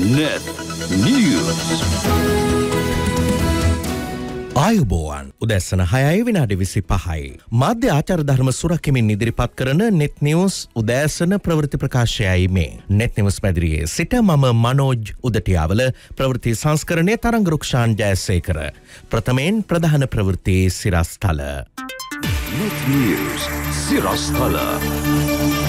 Net News. ආයුබෝවන් උදැස්සන හයයි විනාඩි විසි පහයි. මාධ්‍ය ආචරධර්ම සුරක්කමින් ඉදිරිපත් කරන නෙත් නිවස් උදෑසන ප්‍රවෘති ප්‍රකාශයයි මේ. නෙත් නිවස් මැදිරියේ සිට මම මනෝජ් උදටියාවල ප්‍රවෘති සංස්කරණය තරංගරුක්ෂාන් ජයසය කර. ප්‍රථමයෙන් ප්‍රධාන ප්‍රවෘතියේ සිරස්ථල. Sirastala.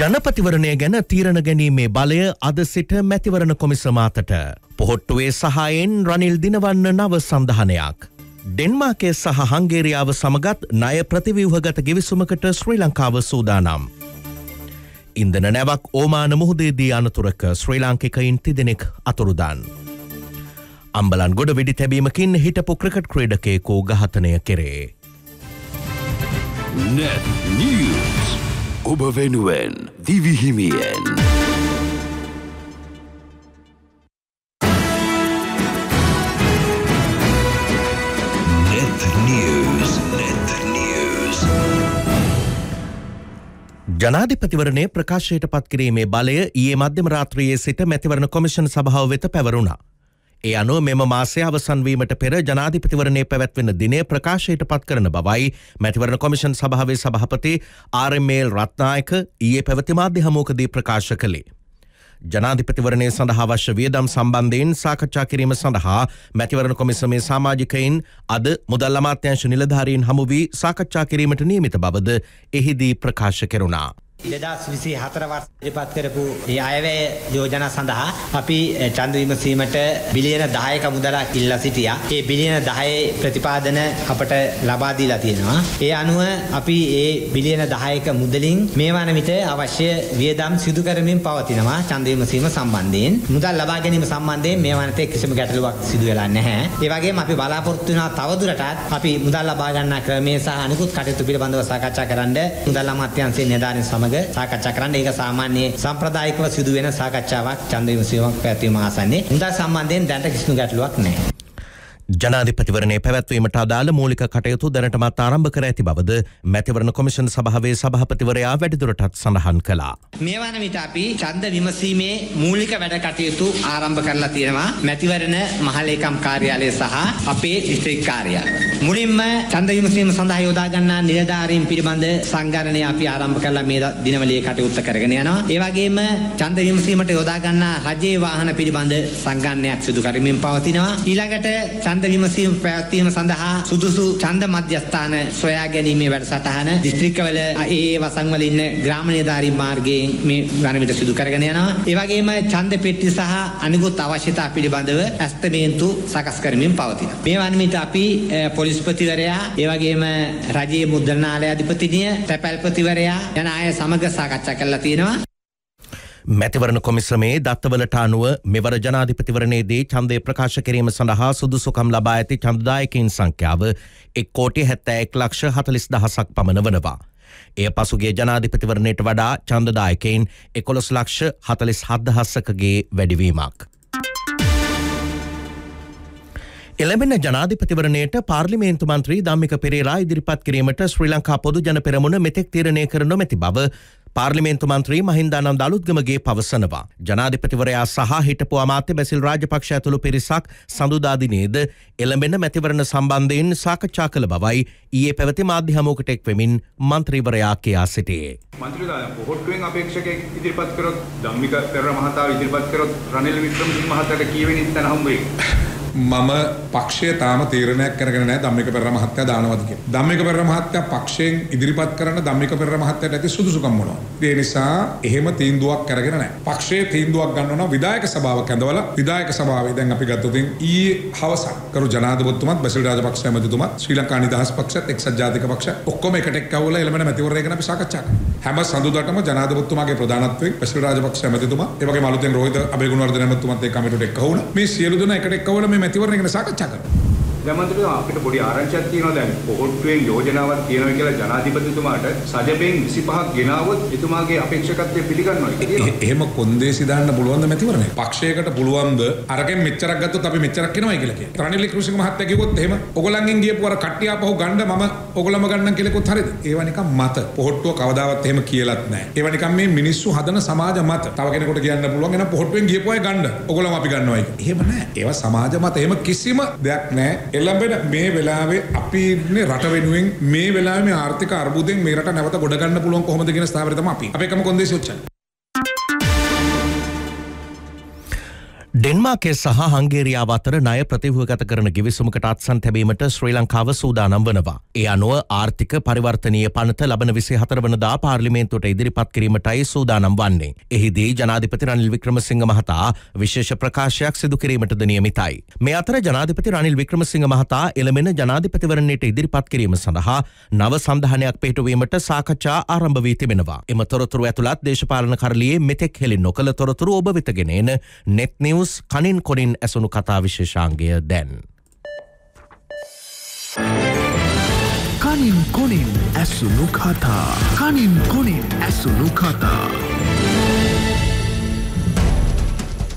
ජනපතිවරණය ගැන තීරණ ගැනීමේ බලය අද සිට මැතිවරණ කොමිසමාතට. පොහොට්ටුවේ සහයෙන් රනිල් දිනවන්න නව සඳහනයක්. ඩෙන්මාකේ සහ හංගේරියාව සමගත් ණය ප්‍රතිව්‍යවහගත ගිවිසුමකට ශ්‍රී ලංකාව සූදානම්. ඉන්දන නැවක් ඕමාන මුහදේදී අනතුරක ශ්‍රී ලාංකිකයින් තිදෙනෙක් අතුරුදාන්. අම්බලන් ගොඩ වෙඩි තැබීමකින් හිටපු ක්‍රිකට් ක්‍රඩකයකෝ ගහතනය කෙරේ. Net News. ඔබ වෙනුවෙන් දිවිහිමියෙන්. Net News. Net News. ජනාධිපතිවරණය ප්‍රකාශයට පත්කිරීමේ බලය ඒ මධ්‍යම රාත්‍රයේ සිට මැතිවරණ කොමිෂන් සභාව වෙත පැවරුණා. ඒ අනුව මෙම මාසය අවසන්වීමට පෙර ජනාධිපතිවරණය පැවැත්වෙන දිනේ ප්‍රකාශයට පත් කරන බවයි මැතිවරණ කොමිෂන් සභාවේ සභහපති ආරමේල් රත්නායක ඊයේ පැවති මාධ්‍ය හමෝකදී ප්‍රකාශ කළේ. ජනාධිපතිවරණය සඳහා අවශ්‍ය වියදම් සම්බන්ධයෙන් සාකච්ඡා කිරීම සඳහා මැතිවරණ කොමිසමේ සාමාජිකයින් අද මුදල් අමාත්‍යංශ නිලධාරීන් හමු වී සාකච්ඡා කිරීමට නියමිත බවද එහිදී ප්‍රකාශ කෙරුණා. දෙදස් විසි හතර වර්ෂ ඉදිරිපත් කරපු ඒ අයවැය යෝජනා සඳහා අපි eh, ඡන්ද විමසීමට බිලියන 10ක මුදලක් ඉල්ලා සිටියා. ඒ බිලියන 10 ප්‍රතිපාදන අපට ලබා දීලා තියෙනවා. ඒ අනුව අපි ඒ බිලියන 10ක මුදලින් මේ වන විට අවශ්‍ය වියදම් සිදු කරමින් පවතිනවා ඡන්ද විමසීම සම්බන්ධයෙන්. මුදල් ලබා ගැනීම සම්බන්ධයෙන් මේ වනතේ කිසිම ගැටලුවක් සිදු වෙලා නැහැ. ඒ වගේම අපි බලාපොරොත්තු වෙනවා තවදුරටත් අපි මුදල් ලබා ගන්නා ක්‍රමය සහ අනිකුත් කටයුතු පිළිබඳව සාකච්ඡා කරන්න මුදල් අමාත්‍යාංශයේ නිලධාරීන් සමග සමග සාකච්ඡා කරන්න ඒක සාමාන්‍ය සම්ප්‍රදායිකව සිදුවෙන සාකච්ඡාවක් ඡන්ද විමසීමක් පැවැත්වීම ආසන්නේ. මුදා සම්බන්ධයෙන් දැනට කිසිදු ගැටලුවක් නැහැ. ජනාධිපතිවරණය පැවැත්වීමට අදාළ මූලික කටයුතු දැනටමත් ආරම්භ කර ඇති බවද මැතිවරණ කොමිෂන් සභාවේ සභහපතිවරයා වැඩිදුරටත් සඳහන් කළා. මේ වන විට අපි ඡන්ද විමසීමේ මූලික වැඩ කටයුතු ආරම්භ කරලා තියෙනවා මැතිවරණ මහලේකම් කාර්යාලය සහ අපේ දිස්ත්‍රික් කාර්යාලය. මුලින්ම ඡන්ද විමසීම සඳහා යොදා ගන්නා නිලධාරීන් පිළිබඳ සංගණනය අපි ආරම්භ කරලා මේ දිනවලේ කටයුත්ත කරගෙන යනවා. ඒ වගේම ඡන්ද විමසීමට යොදා ගන්නා රජයේ වාහන පිළිබඳ සංගණනයක් සිදු කරමින් පවතිනවා. ඊළඟට ඡන්ද ඡන්ද විමසීම පැවැත්වීම සඳහා සුදුසු ඡන්ද මධ්‍යස්ථාන සොයා ගැනීමේ වැඩසටහන දිස්ත්‍රික්කවල ඒ වසන්වල ඉන්න ග්‍රාම නිලධාරීන් මාර්ගයෙන් මේ වන විට සිදු කරගෙන යනවා. ඒ වගේම ඡන්ද පෙට්ටි සහ අනිකුත් අවශ්‍යතා පිළිබඳව ඇස්තමේන්තු සකස් කරමින් පවතිනවා. මේ වන විට අපි පොලිස්පතිවරයා ඒ වගේම රජයේ මුද්‍රණාලය අධිපතිනිය තැපැල්පතිවරයා යන අය සමග සාකච්ඡා කරලා තියෙනවා. මැතිවරණ කොමිසමේ දත්තවලට අනුව මෙවර ජනාධිපතිවරණයේදී ඡන්දය ප්‍රකාශ කිරීම සඳහා සුදුසුකම් ලබා ඇති ඡන්දදායකයින් සංඛ්‍යාව එක් කෝටි හැත්තෑඑක් ලක්ෂ හතලිස් දහසක් පමණ වනවා. එය පසුගේ ජනාධිපතිවරණයට වඩා ඡන්දදායකයින් එකොළොස් ලක්ෂ හතලිස් හදහස්සකගේ වැඩිවීමක්. එළඹෙන ජනාධිපතිවරණයට පාර්ලිමේන්තු මන්ත්‍රී ධම්මික පෙරේරා ඉදිරිපත් කිරීමට ශ්‍රී ලංකා පොදු ජන පෙරමුණ මෙතෙක් තීරණය කර නොමැති බව පාර්ලිමේන්තු මන්ත්‍රී මහින්දානම් දලුත්ගමගේ පවසනවා. ජනාධිපතිවරයා සහ හිටපු අමාත්‍ය බැසිල් රාජපක්ෂ ඇතුළු පිරිසක් සඳුදාදිනේද එළඹෙන මැතිවරණ සම්බන්ධයෙන් සාකච්ඡා කළ බවයි ඊයේ පැවති මාධ්‍ය හමුවකට එක් වෙමින් මන්ත්‍රීවරයා කියා සිටියේ. මන්ත්‍රීලා පොහොට්ටුවෙන් අපේක්ෂකයෙක් ඉදිරිපත් කරොත් ධම්මික පෙරේරා මහතාව ඉදිරිපත් කරොත් රනිල් වික්‍රමසිංහ මහතාට කීවෙනි තැන හම්බ වෙයි? මම පක්ෂය තාම තීරණයක් කරගෙන නැහැ ධම්මික පෙරේරා මහත්තයා දානවද කියලා. ධම්මික පෙරේරා මහත්තයා පක්ෂයෙන් ඉදිරිපත් කරන ධම්මික පෙරේරා මහත්තයාට ඇති සුදුසුකම් මොනවද? ඒ නිසා එහෙම තීන්දුවක් කරගෙන නැහැ. පක්ෂයේ තීන්දුවක් ගන්නවා නම් විධායක සභාවක් ඇඳවලා විධායක සභාවේ දැන් අපි ගත්තොත් ඊයේ හවස කරු ජනාධිපතිතුමත් බසිල් රාජපක්ෂ ඇමතිතුමත් ශ්‍රී ලංකා නිදහස් පක්ෂත් එක්සත් ජාතික පක්ෂ ඔක්කොම එකට එක්කවලා එළමෙන මැතිවරණය ගැන අපි සාකච්ඡා කරනවා. හැම සඳුදාටම ජනාධිපතිතුමාගේ ප්‍රධානත්වයෙන් බසිල් රාජපක්ෂ ඇමතිතුමා ඒ වගේම අලුතෙන් රෝහිත අබේගුණවර්ධන ඇමතිතුමත් එක්ක කමිටුවට එක්ක වුණා. මේ සියලු දෙනා එකට එක්කවලා මේ මැතිවරණය ගැන සාකච්ඡා කරනවා. දැන් මන්ත්‍රීතුමා අපිට පොඩි ආරංචියක් තියෙනවා දැන් පොහොට්ටුවෙන් යෝජනාවක් තියෙනවා කියලා ජනාධිපතිතුමාට සජබෙන් 25ක් ගෙනාවොත් එතුමාගේ අපේක්ෂකත්වය පිළිගන්නවා කියලා. එහෙම කොන්දේසි දාන්න පුළුවන්ද මැතිවරණය? පක්ෂයකට පුළුවන්ද අරගෙන මෙච්චරක් ගත්තොත් අපි මෙච්චරක් එනවයි කියලා කියන්නේ. රනිල් වික්‍රමසිංහ මහත්තයා කිව්වොත් එහෙම ඔයගොල්ලන්ගෙන් ගියපු අර කට්ටිය ආපහු ගන්න මම ඔයගොල්ලන්ම ගන්නම් කියලා කිව්වොත් හරියද? ඒවා නිකන් මත. පොහොට්ටුව කවදාවත් එහෙම කියලත් නැහැ. ඒවා නිකන් මේ මිනිස්සු හදන සමාජ මත. තව කෙනෙකුට කියන්න පුළුවන් එන පොහොට්ටුවෙන් ගියපු අය ගන්න. ඔයගොල්ලෝම අපි ගන්නවයි. එහෙම නැහැ. ඒවා සමාජ මත. එහෙම කිසිම දෙයක් නැහැ. එළඹෙන මේ වෙලාවේ අපි ඉන්නේ රට වෙනුවෙන් මේ වෙලාවේ මේ ආර්ථික අර්බුදයෙන් මේ රට නැවත ගොඩ ගන්න පුළුවන් කොහොමද කියන ස්ථාවරය තමයි අපි. අපේ එකම කොන්දේසි ඔච්චරයි. ඩෙන්මාර්කේ සහ හංගේරියාව අතර ණය ප්‍රතිව්‍යගත කරන ගිවිසුමකට අත්සන් තැබීමට ශ්‍රී ලංකාව සූදානම් වනවා. ඒ අනුව ආර්ථික පරිවර්තනීය පනත ලබන විසි හතර වනදා පාර්ලිමේන්තුවට ඉදිරිපත් කිරීමටයි සූදානම් වන්නේ. එහිදී ජනාධිපති රනිල් වික්‍රමසිංහ මහතා විශේෂ ප්‍රකාශයක් සිදු කිරීමටද නියමිතයි. මේ අතර ජනාධිපති රනිල් වික්‍රමසිංහ මහතා එළමෙන ජනාධිපතිවරණයට ඉදිරිපත් කිරීම සඳහා නව සඳහනයක් පිටුවීමට සාකච්ඡා ආරම්භ වී තිබෙනවා. එම තොරතුරු ඇතුළත් දේශපාලන කරලියේ මෙතෙක් හෙළි නොකළ තොරතුරු ඔබ වෙතගෙන එන නෙත් නිවස් කනින් කොනින් ඇසුණු කතා විශේෂාංගය දැන්. කනින් කොනින් ඇසුණු කතා කනින් කොනින් ඇසුණු කතා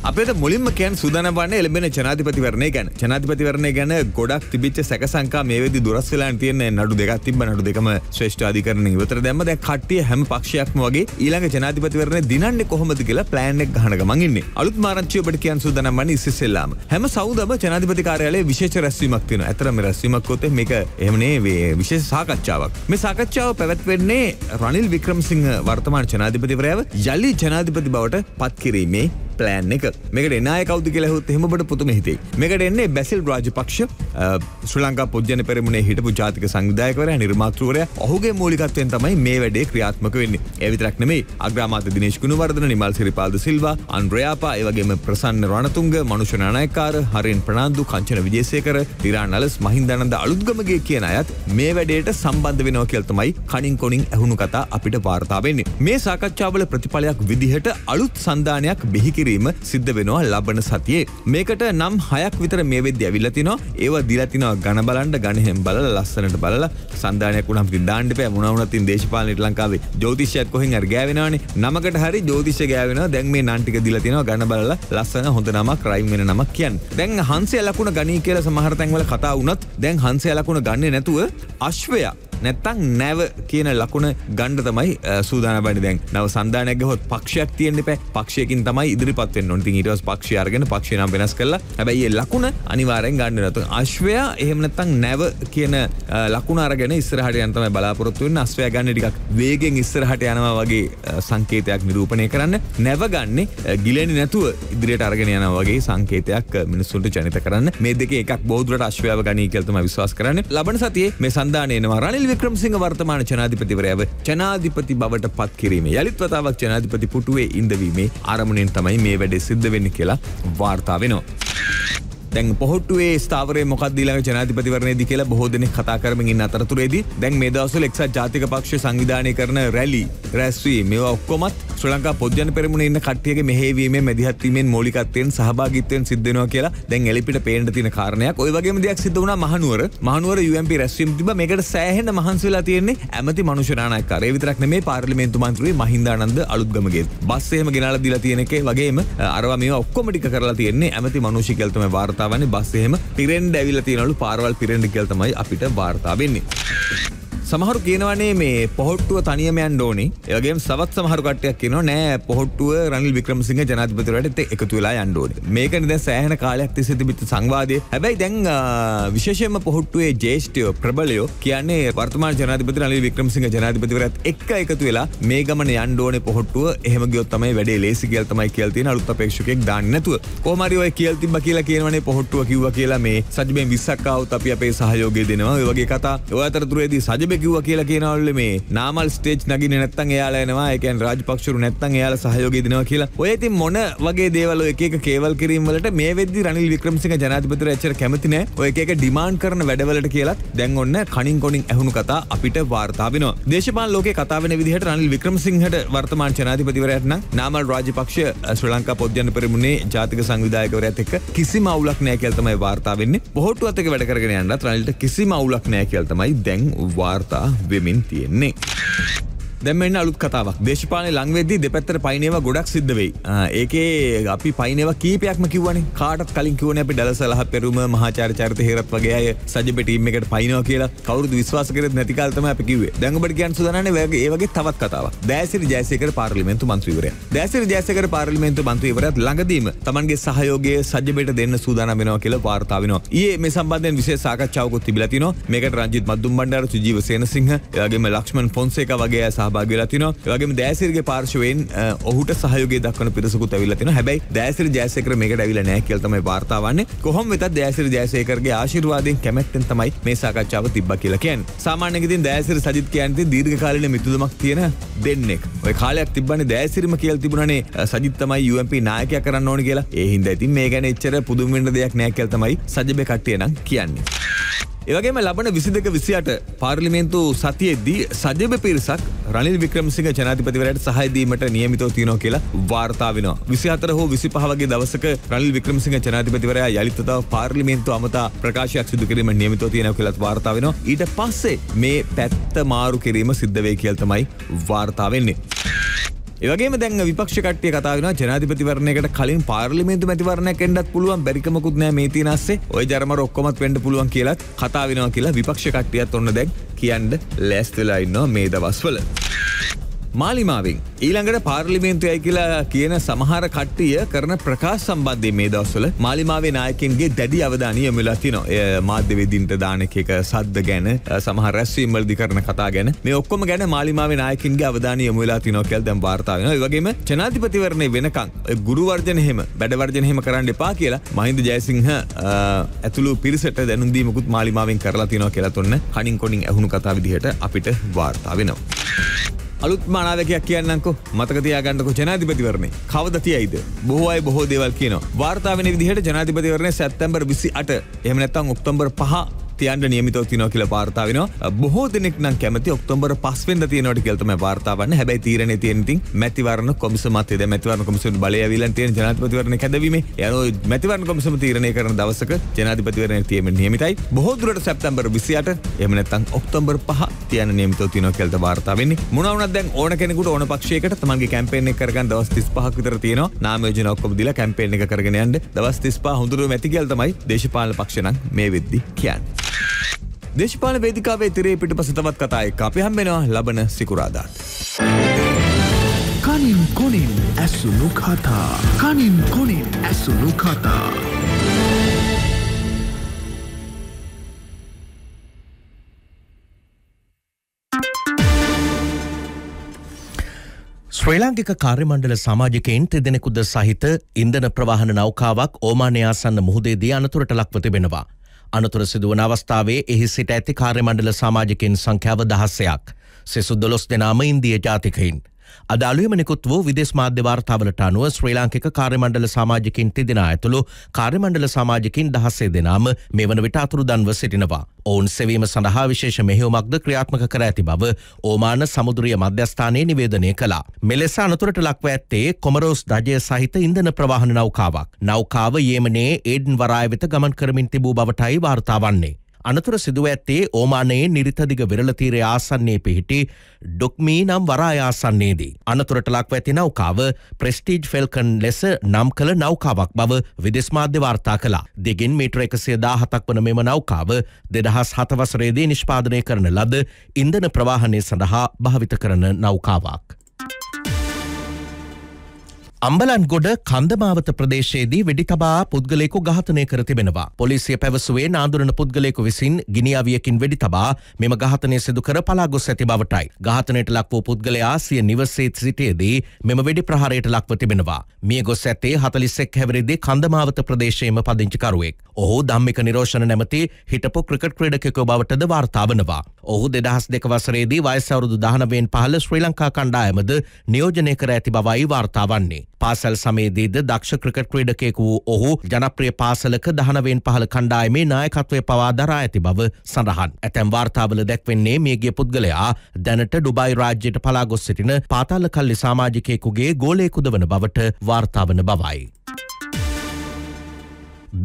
අපට මුලින්ම කියන් සූදාන වන්න එළබෙන ජනාධිපතිවරණය ගැන. ජනාධිපතිවරණය ගැන ගොඩක් තිබිච්ච සැක සංකා මේ වෙදි දුරස් වෙලාන් තියෙන නඩු දෙකක් තිබ්බ නඩු දෙකම ශ්‍රේෂ්ඨාධිකරණ ඉවතර දැම්ම. දැන් කට්ටිය හැම පක්ෂයක්ම වගේ ඊළඟ ජනාධිපතිවරණය දිනන්නේ කොහොමද කියලා ප්ලෑන් එක ගහන ගමන් ඉන්නේ. අලුත් මාරංචිය ඔබට කියන් සූදානම් වන්නේ ඉස්සෙල්ලාම. හැම සෞදම ජනාධිපති කාර්යාලයේ විශේෂ රැස්වීමක් තියෙනවා. ඇත්තටම මේ රැස්වීමක් කොතේ මේක එහෙමනේ මේ විශේෂ සාකච්ඡාවක්. මේ සාකච්ඡාව පැවැත්වෙන්නේ රනිල් වික්‍රමසිංහ වර්තමාන ජනාධිපතිවරයාව යලි ජනාධිපති බවට පත් කිරීමේ ප්ලෑන් එක මේකට එනාය කවුද කියලා හොත් එහෙම ඔබට පුතුම හිතේ. මේකට එන්නේ බැසිල් රාජපක්ෂ අ, ශ්‍රී ලංකා පොජ්ජන පෙරමුණේ හිටපු ජාතික සංවිධායකවරයා නිර්මාතෘවරයා ඔහුගේ මූලිකත්වයෙන් තමයි මේ වැඩේ ක්‍රියාත්මක වෙන්නේ. ඒ විතරක් නෙමෙයි අග්‍රාමාත්‍ය දිනේෂ් ගුණවර්ධන නිමල් සිරිපාල්ද සිල්වා අන්ඩ්‍රයාපා ඒ වගේම ප්‍රසන්න රණතුංග මනුෂ්‍ය නායකාර හරින් ප්‍රනාන්දු කංචන විජේසේකර තිරාන් අලස් මහින්දානන්ද අලුත්ගමගේ කියන අයත් මේ වැඩේට සම්බන්ධ වෙනවා කියලා තමයි කණින් කොණින් ඇහුණු කතා අපිට වාර්තා වෙන්නේ. මේ සාකච්ඡාවල ප්‍රතිඵලයක් විදිහට අලුත් සන්ධානයක් බිහි කිරීම සිද්ධ වෙනවා ලබන සතියේ. මේකට නම් හයක් විතර මේ වෙද්දි ඇවිල්ලා තිනවා. ඒවා දීලා තිනවා ඝන බලන්න ඝනෙන් බලලා ලස්සනට බලලා සන්ධානයක් උනම් ඉතින් දාන්න එපා. මොනවා වුණත් ඉතින් දේශපාලන ශ්‍රී ලංකාවේ ජ්‍යොතිෂයත් කොහෙන් හරි ගෑවෙනවනේ. නමකට හරි ජ්‍යොතිෂය ගෑවෙනවා. දැන් මේ නම් ටික දීලා තිනවා ඝන බලලා ලස්සන හොඳ නමක් රයිම් වෙන නමක් කියන්නේ. දැන් හංසය ලකුණ ගනී කියලා සමහර තැන්වල කතා වුණත් දැන් හංසය ලකුණ ගන්නේ නැතුව අශ්වයා නැත්තං නැව කියන ලකුණ ගණ්ඩ තමයි අ, සූදාන බනි දැන් නව සන්ධානයක් ගහොත් පක්ෂයක් තියෙන්න්න පැ පක්ෂයකින් තමයි ඉදිරිපත්වෙන් නොති ඉටස් පක්ෂ අර්ගෙන පක්ෂණ වෙනස් කරලා. හැබැයි ඒ ලකුණ අනිවාරෙන් ගන්න නතු අශ්වයා එහෙමනත්තං නැව කියන අ, ලකුණ අරගෙන ඉස්සරහට යන්තම බලාපොරොත්තුවෙන් අස්වය ගන්න ටිකක් වේගෙන් ඉස්සරහට යනවා වගේ අ, සංකේතයක් නිරූපණය කරන්න. නැවගන්නේ අ, ගිලෙන නැතුව ඉදිරියට අරගෙන යන වගේ සංකේතයක් අ, මිනිස්සුන්ට ජනිත කරන්න. මේ දෙක එකක් බෞද්ධට අශ්වයාව ගනී කියල්තම විශ්වාස කරන්න. ලබන සතියේ මේ සන්ධානයනවා රනිල් වික්‍රමසිංහ වර්තමාන ජනාධිපතිවරයාව ජනාධිපති බවට පත් කිරීම යළිත් වතාවක් ජනාධිපති පුටුවේ ඉඳවීමේ ආරමුණෙන් තමයි මේ වැඩේ සිද්ධ වෙන්න කියලා වාර්තා වෙනවා. දැන් පොහොට්ටුවේ ස්ථාවරය මොකක්ද ඊළඟ ජනාධිපතිවරණයේදී කියලා බොහෝ දෙනෙක් කතා කරමින් ඉන්න අතරතුරේදී දැන් මේ දවස්වල එක්සත් ජාතික පක්ෂ සංවිධානය කරන රැලි රැස්වීම මේවා ඔක්කොමත් ශ්‍රී ලංකා පොජ්ජන පෙරමුණේ ඉන්න කට්ටියගේ මෙහෙයවීමේ මැදිහත් වීමෙන් මූලිකත්වයෙන් සහභාගීත්වයෙන් සිද්ධ වෙනවා කියලා දැන් එලිපිට පේන්න තියෙන කාරණයක්. ওই වගේම දෙයක් සිද්ධ වුණා මහනුවර. මහනුවර UMP රැස්වීම තිබ්බා. මේකට සෑහෙන මහන්සි වෙලා තියෙන්නේ ඇමති මනුෂ්‍ය නායකකාරය විතරක් නෙමෙයි පාර්ලිමේන්තු මන්ත්‍රී මහින්දානන්ද අලුත්ගමගේ. බස් එහෙම ගෙනල්ලා දීලා තියෙන එකේ වගේම අ, අරවා මේවා ඔක්කොම ටික කරලා තියෙන්නේ ඇමති මනුෂ්‍ය කියලා තමයි වාර්තා වන්නේ. බස් එහෙම පිරෙන්න ඇවිල්ලා තියෙනවලු පාරවල් පිරෙන්න කියලා තමයි අපිට වාර්තා වෙන්නේ. සමහරු කියනවනේ මේ පොහොට්ටුව තනියම යන්න ඕනේ. ඒ වගේම සවත් සමහරු කට්ටියක් කියනවා නෑ පොහොට්ටුව රනිල් වික්‍රමසිංහ ජනාධිපතිවරයාට එකතු වෙලා යන්න ඕනේ. මේකනේ දැන් සෑහෙන කාලයක් තිස්සේ තිබිච්ච සංවාදය. හැබැයි දැන් අ, විශේෂයෙන්ම පොහොට්ටුවේ ජ්‍යෙෂ්ඨයෝ ප්‍රබලයෝ කියන්නේ වර්තමාන ජනාධිපති රනිල් වික්‍රමසිංහ ජනාධිපතිවරයාත් එක්ක එකතු වෙලා මේ ගමන යන්න ඕනේ පොහොට්ටුව එහෙම ගියොත් තමයි වැඩේ ලේසි කියලා තමයි කියලා තියෙන අලුත් අපේක්ෂකෙක් දාන්න නැතුව. කොහොම හරි ඔය කියලා තිබ්බා කියලා කියනවනේ පොහොට්ටුව කිව්වා කියලා මේ සජිබෙන් 20ක් ආවොත් අපි අපේ සහයෝගය දෙනවා. ඔය වගේ කතා. ඔය අතරතුරේදී සජිබෙන් කිව්ව කියලා කියනවල්ල මේ නාමල් ස්ටේජ් නගින නැත්තන් එයාලනවා එකන් රාජපක්ෂරු නැත්තන් එයාල සහයෝග දෙනවා කියලා. ඔය ඉතින් මොන වගේ දේවල් ඔය එක කේවල් කිරීමලට මේ වෙද්දි රනිල් වික්‍රමසිංහ ජනාධිපතිර එච්චර කැමති නෑ. ඔය එක ඩිමාන්ඩ් කරන වැඩවලට කියලත් දැන් ඔන්න කනින් කොනින් ඇහුණු කතා අපිට වාර්තා වෙනවා. දේශපාල ලෝකේ කතා වෙන විදිහට රනිල් වික්‍රමසිංහට වර්තමාන ජනාධිපතිවරයාට නම් නාමල් රාජපක්ෂ ශ්‍රී ලංකා පොද්ජන පෙරමුණේ ජාතික සංවිධායකවරයාත් එක්ක කිසිම අවුලක් නෑ කියලා තමයි වාර්තා වෙන්නේ. පොහොට්ටු අතක වැඩ කරගෙන යන්නත් රනිල්ට කිසිම අවුලක් නෑ කියලා තමයි දැන් වාර්තා වෙමින් තියෙන්නේ. දැමෙන් අලුත් කතාවක්. දේශපාන ලංවෙදදි දෙපැත්තර පයිනව ගොඩක් සිද්ධ වෙයි. ඒකේ අපි පයිනව කීපයක්ම කිවන කාටත් කලින් කිවන අපි ඩල සලහ පෙරුම මහාචාර චරිත හේරත් වගේ අය සජපටීම එකට පයිනව කියලා කවුරු විශ්වාස කර නැතිකාල්තම අපි කිවේ දැඟබට කියන් සුදන වගේ ඒවගේ තවත් කතාව දෑසිරි ජයසකර පාර්ලිමෙන්තු මන්ත්‍රීවරය දැසිරි ජයසකර පාර්ලිමෙන්තු මන්ත්‍රීවරත් ළඟදීම තමන්ගේ සහයෝගේ සජබට දෙන්න සූදාන වෙනවා කියලා වාර්තාාවනවා ඒ මේ සම්බන්ධයෙන් විශේ සාකච්ඡාවකුත් තිබිලතින මේකට රංජිත් මදුම් බණ්ඩාර සුජීව සේනසිංහ එයාගේම ලක්ෂ්මන් ෆොන්සේක වගේ සහ සහභාගලතින වගේ දෑසිරගේ පාර්ශවයෙන් ඔහුට සහයෝගේ දක්වන පිරසකුත් ඇවිල්ලතින හැබයි දෑසිර ජයසකර මේකට ඇවිල නෑ කියල්තම වාර්තාවන්නේ කොහොම වෙත දෑසිර ජයසයකරගේ ආශිර්වාදයෙන් කැමැත්තෙන් තමයි මේ සාකච්ඡාව තිබ්බ කියලකයන් සාමාන්‍යකිතින් දෑසිර සජිත් කියන්ති දීර්ඝ කාලන මිතුදමක් තියෙන දෙන්නෙක්. ඔය කාලයක් තිබන්නේ දෑසිරම කියල් තිබුණනේ සජිත්තමයි UMP නායකය කරන්න ඕන කියලා. ඒහින්ද ඇතින් මේ ගැන එච්චර පුදුමෙන්ට දෙයක් නෑ කියල්තමයි සජබ කට්ටිය නම් කියන්නේ. ඒවගේම ලබන විසිදක විසියට පාර්ලිමේන්තු සතියෙද්දී සජබ පිරිසක් රනිල් වික්‍රමසිංහ ජනාධිපතිවරයට සහයදීමට නියමිතව තියනෝ කියලා වාර්තාාවෙන විසිහතර හෝ විසි පහවගේ දවසක රනිල් වික්‍රමසිංහ ජනාධිපතිවරයා යළිතව පාර්ලිමේන්තු අමතා ප්‍රකාශයක් සිදු කිරීම නියමිතව තියෙන කියලත් වාර්තාාවෙන ඊට පස්සේ මේ පැත්ත මාරු කිරීම සිද්ධවේ කියල්තමයි වාර්තාාවෙන්නේ. ඒවගේ දැන් විපක්ෂ කට්ටිය කතාවෙන ජනාධිපතිවරණයකට කලින් පාර්ලිමේන්තු මැතිවරණයක් එන්නත් පුළුවන් බැරිකමකුත් නෑ මේ තියෙනස්සේ ඔය ජරමර ඔක්කොමත් වෙන්න පුළුවන් කියලත් කතා වෙනවා කියලා විපක්ෂ කට්ටියත් ඔන්න දැන් කියන්න ලෑස්තලා ඉන්නවා මේ දවස්වල. මාලිමාවෙන් ඊළඟට පාර්ලිමේන්තුයයි කියලා කියන සමහර කට්ටිය කරන ප්‍රකාශ සම්බන්ධය මේ දවස්වල මාලිමාවේ නායකන්ගේ දැඩි අවධානය යොමුලා තිනවා. එය මාධ්‍යවේදීන්ට දාන එක සද්ද ගැන සමහර රැස්වීම් වලදී කරන කතා ගැන මේ ඔක්කොම ගැන මාලිමාවේ නායකන්ගේ අවධානය යොමු වෙලා තිනවා කියලා දැන් වාර්තා වෙනවා. ඒ වගේම ජනාධිපතිවරණය වෙනකන් ගුරු වර්ජන එහෙම බැඩ වර්ජන එහෙම කරන්න එපා කියලා මහින්ද ජයසිංහ ඇතුළු පිරිසට දැනුම් දීමකුත් මාලිමාවෙන් කරලා තිනවා කියලා තුන්න කණින් කොණින් ඇහුණු කතා විදිහට අපිට වාර්තා වෙනවා. අලුත් මානාවකයක් කියන්නකෝ මතකතියාගන්නක ජනාධිපතිවරණය. කවද තියයිද? බොහෝයි බොහෝ දේවල් කියන වාර්තාාවන විදිහට ජනාධිපතිවරණය සැත්තැම්බර් විසි අට. එහමනැත්තං ඔක්තම්බර් පහ තියන්ට නියමිතව තිනෝ කියල වාර්තාාවෙන බොහෝ දෙනෙක් නම් කැමති ඔක්තොම්බර පස්වෙන්ද තියනට කෙල්තම වාර්තාවන්න හැබයි තීරණ තියනති මැතිවරන කොමිස මතේ මැතිවරන කොමිසන් බලය විල තිය ජනපතිවරන කැදවීම යන මැතිවරන කොමිසම තීරණය කරන දවසක ජනාධිපතිවරන තියම නියමිතයි. බොහෝදුරට සැප්තම්බර විසියට එමනතන් ඔක්තොම්බර් පහ තියන නියමිත තින කෙල්ත වාර්තාවන්නේ මුණවනත් දැන් ඕන කෙනෙකුට ඕන පක්ෂයකට තමන්ගේ කැම්පේන කරගන්න දවස් තිස් පහක් විතර තියෙන නාමයෝජන ඔක්කොම දිලා කැම්පේන එක කරගෙන යන්න. දවස් තිස් පහ හොඳුරු මැතිකල් තමයි දේශපාලන පක්ෂණන් මේ වෙද්දි කියන්න. දේශපාල වේදිකාවේ තිරේ පිට පස තවත් කතා එක් අපි හම්බෙනවා ලබන සිකුරාදාත්. කනින් කොනින් ඇසුණු කතා කනින් කොනින් ඇසුණු කතා. ශ්‍රී ලාංකික කාර්යමණ්ඩල සමාජිකයින් තෙදෙනෙකුද සහිත ඉන්දන ප්‍රවාහන නෞකාවක් ඕමානයාසන්න මුහදේදී අනතුරට ලක්ව තිබෙනවා. අනතුර සිදුවන අවස්ථාවේ එහි සිට ඇති කාර්යමණ්ඩල සමාජිකින් සංඛ්‍යාව දහස්සයක්. සෙසු දොළොස් දෙනාම ඉන්දිය ජාතිකයින්. අදාළුවම නිකුත් වූ විදෙස් මාධ්‍ය වාර්තාවලට අනුව ශ්‍රී ලාංකික කාර්යමණ්ඩල සමාජිකින් තිදෙනා ඇතුළු කාර්යමණ්ඩල සමාජිකින් දහස්සේ දෙනාම මේ වන විට අතුරුදන්ව සිටිනවා. ඔවුන් සෙවීම සඳහා විශේෂ මෙහෙවුමක්ද ක්‍රියාත්මක කර ඇති බව ඕමාන සමුදුරිය මධ්‍යස්ථානයේ නිවේදනය කළා. මෙලෙස අනතුරට ලක්ව ඇත්තේ කොමරෝස් දජය සහිත ඉන්දන ප්‍රවාහන නෞකාවක්. නෞකාව යේමනේ ඒඩන් වරාය වෙත ගමන් කරමින් තිබූ බවටයි වාර්තාවන්නේ. අනතුර සිදුව ඇත්තේ ඕමානයේ නිරිතදිග වෙරලතීරය ආසන්නේ පිහිටි ඩොක්මී නම් වරායාසන්නේදී. අනතුරට ලක්ව ඇති නෞකාව ප්‍රස්ටිජ් ෆෙල්කන් ලෙස නම් කළ නෞකාවක් බව විදෙස්මාධ්‍ය වාර්තා කලා. දෙගින් මීට්‍ර එකසේ දාහතක් වන මෙම නෞකාව දෙදහස් හතවසරේදී නිෂ්පාදනය කරන ලද ඉන්දන ප්‍රවාහනය සඳහා භාවිත කරන නෞකාවක්. අම්බලන්ගොඩ කන්දමාවත ප්‍රදේශයේදී වෙඩි තබා පුද්ගලයෙකු ඝාතනය කර තිබෙනවා. පොලිසිය පැවසුවේ නාඳුරන පුද්ගලයෙකු විසින් ගිනියාවියකින් වෙඩි තබා මෙම ඝාතනය සිදු කර පලා ගොස් ඇති බවටයි. ඝාතනයට ලක් වූ පුද්ගලයා සිය නිවසේ සිටියේදී මෙම වෙඩි ප්‍රහාරයට ලක්ව තිබෙනවා. මිය ගොස් ඇත්තේ 41 හැවිරිදි කන්දමාවත ප්‍රදේශයේම පදිංචිකරුවෙක්. ඔහු ධම්මික නිරෝෂණ නැමැති හිටපු ක්‍රිකට් ක්‍රීඩකයෙකු බවටද වාර්තා වනවා. ඔහු දෙදහස් දෙක වසරේදී වයස අවුරුදු 19 පහළ ශ්‍රී ලංකා කණ්ඩායමද නියෝජනය කර ඇති බවයි වාර්තා වන්නේ. පාසල් සමයේදීද දක්ෂ ක්‍රිකට් ක්‍රීඩකයෙකු වූ ඔහු ජනප්‍රිය පාසලක දහනවෙන් පහළ කණ්ඩායමේ නායකත්වය පවා දරා ඇති බව සඳහන්. ඇතැම් වාර්තාවල දැක්වෙන්නේ මේගේ පුද්ගලයා දැනට ඩුබයි රාජ්‍යයට පලා ගොස් සිටින පාතාල කල්ලි සාමාජිකයෙකුගේ ගෝලයෙකුද වන බවට වාර්තාවන බවයි.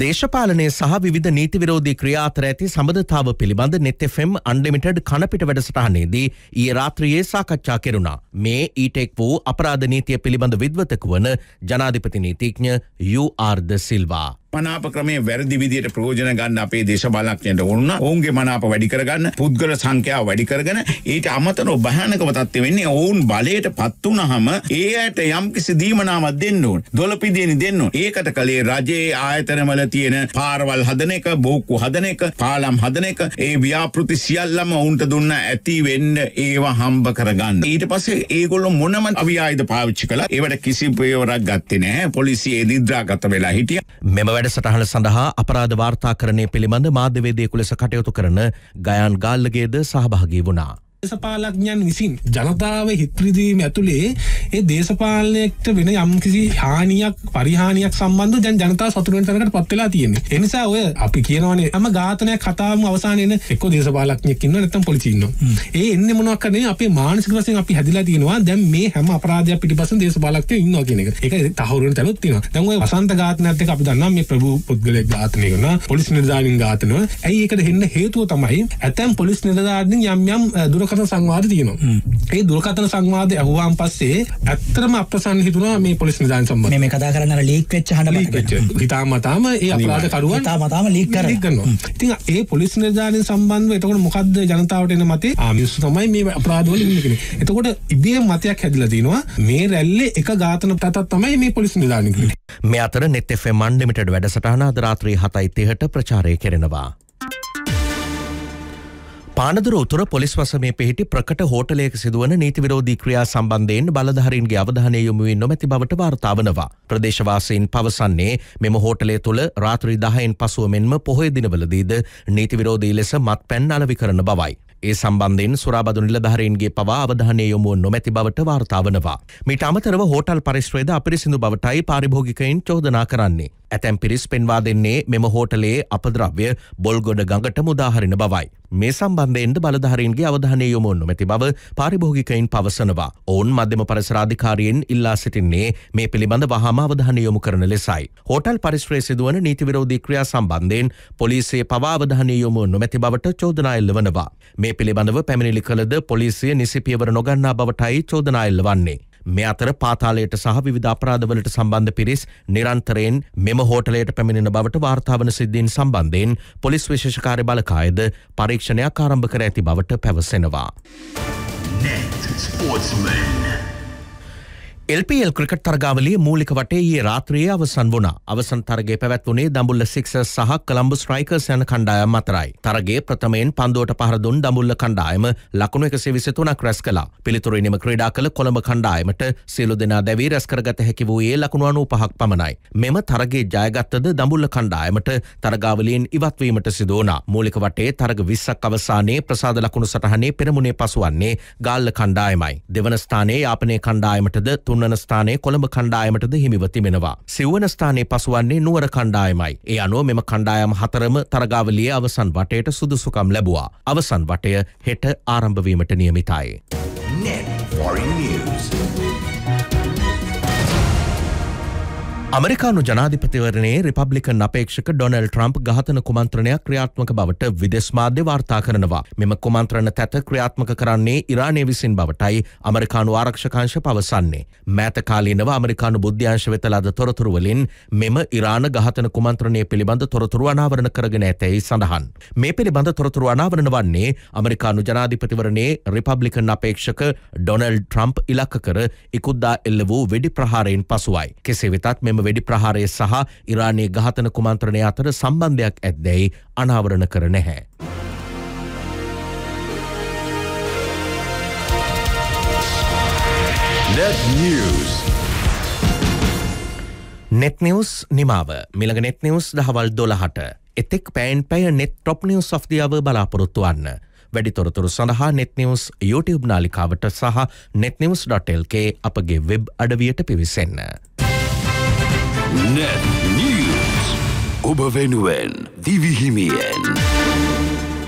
දේශපාලනය සහ විධ නීති විරෝධී ක්‍රියාතර ඇති සබඳතාව පිළිබඳ නෙතෙෆෙම් අන්ඩමිටඩ් කණපිට වැඩසටහනේදී ඒ රාත්‍රයේ සාකච්ඡා කෙරුණා. මේ ඊටෙක් වූ අපරාධ නීතිය පිළිබඳ විද්වතක වන ජනාධිපති නීතිඥ යුආර්ද සිල්වා. මනාප ක්‍රමේ වැරදි විදියට ප්‍රයෝජන ගන්න අපේ දේශපාලඥයන්ට වුණා. ඔවුන්ගේ මනාප වැඩි කරගන්න, පුද්ගල සංඛ්‍යාව වැඩි කරගෙන ඊට අමතරව භයානකම තත්ත්වෙ වෙන්නේ ඔවුන් බලයට පත් වුනහම ඒ අයට යම්කිසි දීමනාවක් දෙන්න ඕන. දොළපිදියනි දෙන්න ඕන. ඒකට කලේ රජයේ ආයතනවල තියෙන පාරවල් හදන එක, බෝක්කු හදන එක, පාලම් හදන එක, ඒ ව්‍යාපෘති සියල්ලම ඔවුන්ට දුන්න ඇති වෙන්න ඒවා හම්බ කරගන්න. ඊට පස්සේ ඒගොල්ලෝ මොනම අවියායද පාවිච්චි කළා. ඒවට කිසි ප්‍රයෝජනයක් ගත්තේ නැහැ. පොලිසිය එදිද්‍රාගත වෙලා හිටියා. මෙම වැඩසටහන සඳහා අපරාධ වාර්තාකරණය පිළිබඳ මාධ්‍යවේදයෙකු ලෙස කටයුතු කරන ගයන් ගාල්ලගේද සහභාගී වුණා. දේශපාලඥයන් විසින් ජනතාව හිත්‍රදීම ඇතුළේ ඒ දේශපාලනයට වෙන යම්කිසි හානියක් පරිහානියක් සම්බන්ධ දැන් ජනතා සතුරෙන් තරකට පත්වෙලා තියෙන්නේ. ඒ නිසා ඔය අපි කියනවනේ හැම ඝාතනයක් කතාවම අවසානයේ එන එක්ක දේශපාලඥයෙක් ඉන්නවා නැත්නම් පොලිසිය ඉන්නවා. ඒ එන්නේ මොනවක් කරන්නේ අපේ මානසික වශයෙන් අපි හැදිලා තියෙනවා දැන් මේ හැම අපරාධයක් පිටිපස්සෙන් දේශපාලඥයෝ ඉන්නවා කියන එක. ඒක තහවුරු වෙන තැනුත් තියෙනවා. දැන් ඔය වසන්ත ඝාතනයත් එක්ක අපි දන්නවා මේ ප්‍රභූ පුද්ගලයෙක් ඝාතනය කරනවා පොලිස් නිලධාරීන් ඝාතනය. ඇයි ඒකට හෙන්න හේතුව තමයි ඇතැම් පොලිස් නිලධාරීන් යම් යම් දුර දුරකථන සංවාද තියෙනවා. ඒ දුරකථන සංවාදය අහුවාන් පස්සේ ඇත්තටම අප්‍රසන්න හිතුණා මේ පොලිස් නිලධාරීන් සම්බන්ධයෙන්. මේ කතා කරන්න අර ලීක් වෙච්ච හඬ ලීක් වෙච්ච. හිතාමතාම ඒ අපරාධ කරුවන් හිතාමතාම ලීක් කරනවා. ඉතින් ඒ පොලිස් නිලධාරීන් සම්බන්ධව එතකොට මොකද්ද ජනතාවට එන මතේ? ආ මිනිස්සු තමයි මේ අපරාධ වල ඉන්නේ කියන්නේ. එතකොට ඉබේ මතයක් හැදිලා තිනවා මේ රැල්ලේ එක ඝාතන තත්ත්වයක් තමයි මේ පොලිස් කියන්නේ. මේ අතර නෙත් FM අන්ලිමිටඩ් වැඩසටහන අද රාත්‍රී 7:30ට ප්‍රචාරය කෙරෙනවා. පානදුර උතුර පොලිස් වසමේ පිහිටි ප්‍රකට හෝටලයක සිදුවන නීති විරෝධී ක්‍රියා සම්බන්ධයෙන් බලධාරීන්ගේ අවධානය යොමු වී නොමැති බවට වාර්තා වනවා. ප්‍රදේශවාසීන් පවසන්නේ මෙම හෝටලය තුළ රාත්‍රී 10න් පසුව මෙන්ම පොහොය දිනවලදීද නීති විරෝධී ලෙස මත්පැන් අලෙවි කරන බවයි. ඒ සම්බන්ධයෙන් සුරාබදු නිලධාරීන්ගේ පවා අවධානය යොමුව නොමැති බවට වාර්තා වනවා. මීට අමතරව හෝටල් පරිශ්‍රයද අපිරිසිදු බවටයි පාරිභෝගිකයින් චෝදනා කරන්නේ. ඇතැම් පිරිස් පෙන්වා දෙන්නේ මෙම හෝටලයේ අපද්‍රව්‍ය බොල්ගොඩ ගඟට මුදාහරින බවයි. මේ සම්බන්ධයෙන්ද බලධාරීන්ගේ අවධානය යොමු නොමැති බව පාරිභෝගිකයින් පවසනවා. ඔවුන් මධ්‍යම පරිසරාධිකාරියෙන් ඉල්ලා සිටින්නේ මේ පිළිබඳ වහාම අවධානය යොමු කරන ලෙසයි. හෝටල් පරිශ්‍රයේ සිදුවන නීති විරෝධී ක්‍රියා සම්බන්ධයෙන් පොලිසිය පවා අවධානය යොමු නොමැති බවට චෝදනා එල්ලවනවා. මේ පිළිබඳව පැමිණිලි කළද පොලිසිය නිසි පියවර නොගන්නා බවටයි චෝදනා එල්ලවන්නේ. මේ අතර පාතාලයට සහ විධ අපරාධවලට සම්බන්ධ පිරිස් නිරන්තරයෙන් මෙම හෝටලයට පැමිණෙන බවට වාර්තාවන සිද්ධීන් සම්බන්ධයෙන් පොලිස් විශේෂකාරය බලකායද පරීක්ෂණයක් ආරම්භ කර ඇති බවට පැවසෙනවා. Net Sportsman. එල්පල් ක්‍රිකට් තරගාවලිය මූලික වටේ ඒ රාත්‍රයේ අවසන් වුණා. අවසන් තරගේ පැවැත්වුණේ දඹුල්ල සික්ස සහ කළම්බු ස්ට්‍රයිකර්ස් යන කණ්ඩායම් අතරයි. තරගේ ප්‍රථමයෙන් පන්දුවට පහර දුන් දඹුල්ල කණ්ඩායම ලකුණු 123ක් රැස් කළා. පිළිතුරු ඉනිම ක්‍රීඩා කළ කොළඹ කණ්ඩායමට සියලු දෙනා දැවී රැස් කරගත හැකි වූයේ ලකුණු 95ක් පමණයි. මෙම තරගේ ජයගත්තද දඹුල්ල කණ්ඩායමට තරගාවලියෙන් ඉවත් වීමට සිදු වුණා. මූලික වටේ තරග 20ක් අවසානයේ ප්‍රසාද ලකුණු සටහනේ පෙරමුණේ පසුවන්නේ ගාල්ල කණ්ඩායමයි. දෙවන ස්ථානයේ යාපනයේ කණ්ඩායමටද තුන්වන ස්ථානයේ කොළඹ කණ්ඩායමටද හිමිව තිබෙනවා. සිව්වන ස්ථානයේ පසුවන්නේ නුවර කණ්ඩායමයි. ඒ අනුව මෙම කණ්ඩායම් හතරම තරගාවලියේ අවසන් වටයට සුදුසුකම් ලැබුවා. අවසන් වටය හෙට ආරම්භ වීමට නියමිතයි. Net Foreign News. අමරිකානු ජනාධිපතිවරණයේ රිපබ්ලිකන් අපේක්ෂක ඩොනල් ට්‍රම්ප් ගහතන කුමන්ත්‍රණයක් ක්‍රියාත්මක බවට විදෙස් මාධ්‍ය වාර්තා කරනවා. මෙම කුමන්ත්‍රණ තැත ක්‍රියාත්මක කරන්නේ ඉරානය විසින් බවටයි අමරිකානු ආරක්ෂකංශ පවසන්නේ. මෑතකාලීනව අමරිකානු බුද්ධ්‍යංශ වෙත ලද තොරතුරුවලින් මෙම ඉරාන ගහතන කුමන්ත්‍රණය පිළිබඳ තොරතුරු අනාවරණ කරගෙන ඇතැයි සඳහන්. මේ පිළිබඳ තොරතුරු අනාවරණ වන්නේ අමරිකානු ජනාධිපතිවරණයේ රිපබ්ලිකන් අපේක්ෂක ඩොනල් ට්‍රම්ප් ඉලක්ක කර ඉකුද්දා එල්ල වූ වෙඩි ප්‍රහාරයෙන් පසුවයි. කෙසේ වෙතත් මෙම වෙඩි ප්‍රහාරය සහ ඉරානයේ ගහතන කුමන්ත්‍රණය අතර සම්බන්ධයක් ඇත්දැයි අනාවරණ කර නැහැ. Net News. නෙත්නිවස් නිමාව මිළඟ නෙත්නිවස් දහවල් දොළහට එතෙක් පෑන් පැය නෙත් ටොප් නිවස් ඔෆ්දියාව බලාපොරොත්තු වන්න. වැඩිතොරතුරු සඳහා නෙත්නිවස් YouTube නාලිකාවට සහ නෙත්නිවස්.ල්ක අපගේ වෙබ් අඩවියට පිවිසන්න. Net News. ඔබ වෙනුවෙන් දිවිහිමියෙන්.